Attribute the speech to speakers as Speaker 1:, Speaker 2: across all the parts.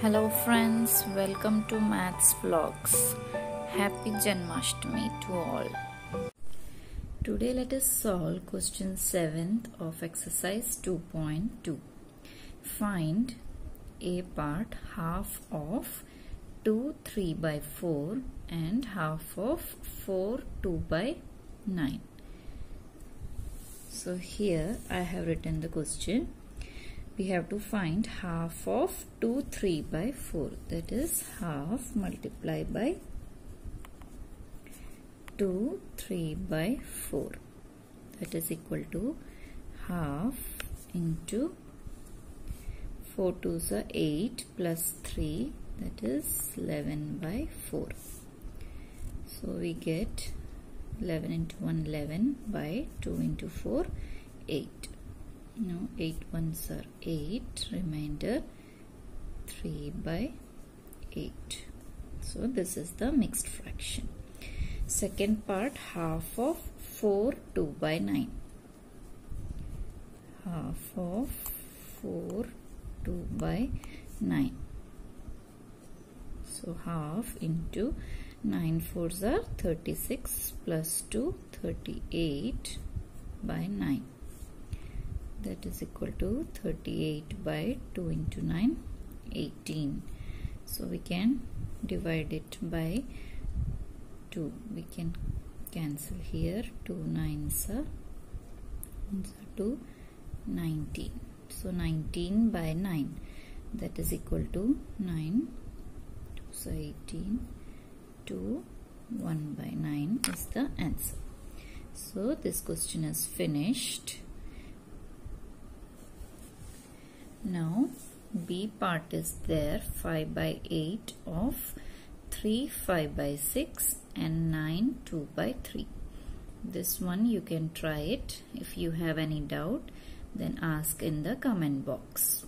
Speaker 1: Hello friends, welcome to Maths Vlogs. Happy Janmashtami to all. Today let us solve question 7th of exercise 2.2. Find a part half of 2 3 by 4 and half of 4 2 by 9. So here I have written the question we have to find half of 2 3 by 4 that is half multiplied by 2 3 by 4 that is equal to half into 4 2s are 8 plus 3 that is 11 by 4 so we get 11 into 1 11 by 2 into 4 8 now 8 ones are 8 remainder 3 by 8 so this is the mixed fraction. Second part half of 4 2 by 9 half of 4 2 by 9 so half into 9 fours are 36 plus 2 38 by 9 that is equal to 38 by 2 into 9 18 so we can divide it by 2 we can cancel here. 2 nines are 2 19 so 19 by 9 that is equal to 9 so 18 2 1 by 9 is the answer. So this question is finished Now B part is there 5 by 8 of 3 5 by 6 and 9 2 by 3. This one you can try it. If you have any doubt then ask in the comment box.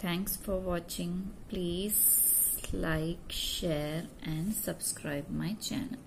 Speaker 1: Thanks for watching. Please like, share and subscribe my channel.